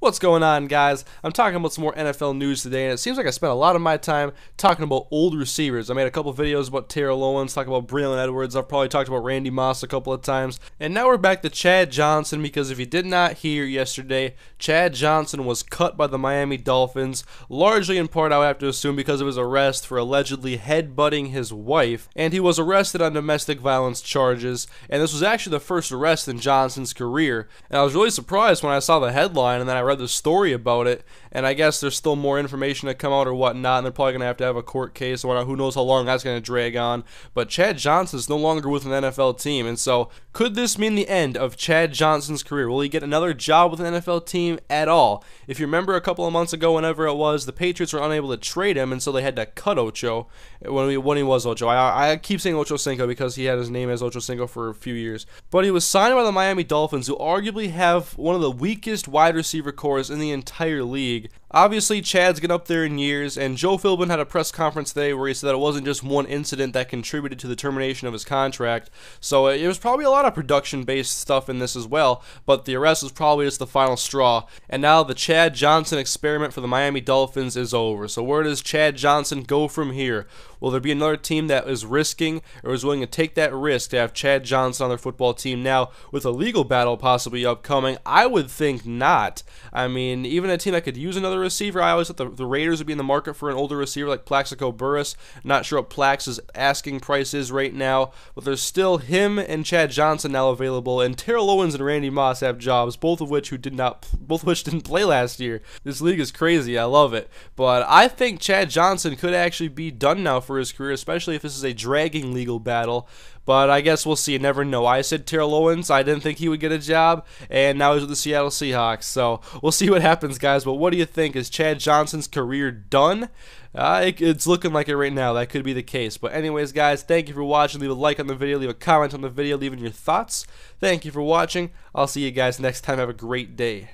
What's going on, guys? I'm talking about some more NFL news today, and it seems like I spent a lot of my time talking about old receivers. I made a couple videos about Terrell Owens, talking about Braylon Edwards. I've probably talked about Randy Moss a couple of times. And now we're back to Chad Johnson, because if you did not hear yesterday, Chad Johnson was cut by the Miami Dolphins, largely in part, I would have to assume, because of his arrest for allegedly headbutting his wife. And he was arrested on domestic violence charges, and this was actually the first arrest in Johnson's career. And I was really surprised when I saw the headline, and then I read the story about it, and I guess there's still more information to come out or whatnot, and they're probably going to have to have a court case or. Who knows how long that's going to drag on. But Chad Johnson's no longer with an NFL team, and so could this mean the end of Chad Johnson's career? Will he get another job with an NFL team at all? If you remember a couple of months ago, whenever it was, the Patriots were unable to trade him, and so they had to cut Ocho when, when he was Ocho. I, I keep saying Ocho Cinco because he had his name as Ocho Cinco for a few years. But he was signed by the Miami Dolphins, who arguably have one of the weakest wide receiver cores in the entire league. Obviously, Chad's getting up there in years, and Joe Philbin had a press conference today where he said that it wasn't just one incident that contributed to the termination of his contract. So uh, it was probably a lot of production-based stuff in this as well, but the arrest was probably just the final straw. And now the Chad Johnson experiment for the Miami Dolphins is over. So where does Chad Johnson go from here? Will there be another team that is risking or is willing to take that risk to have Chad Johnson on their football team now with a legal battle possibly upcoming? I would think not. I mean, even a team that could use another receiver, I always thought the, the Raiders would be in the market for an older receiver like Plaxico Burress. Not sure what Plax's asking price is right now, but there's still him and Chad Johnson now available, and Terrell Owens and Randy Moss have jobs, both of which who did not, both of which didn't play last year. This league is crazy. I love it, but I think Chad Johnson could actually be done now for his career, especially if this is a dragging legal battle. But I guess we'll see. You never know. I said Terrell Owens. I didn't think he would get a job, and now he's with the Seattle Seahawks. So we'll see what happens, guys. But what do you think? Is Chad Johnson's career done? Uh, it, it's looking like it right now. That could be the case. But anyways, guys, thank you for watching. Leave a like on the video. Leave a comment on the video. Leaving your thoughts. Thank you for watching. I'll see you guys next time. Have a great day.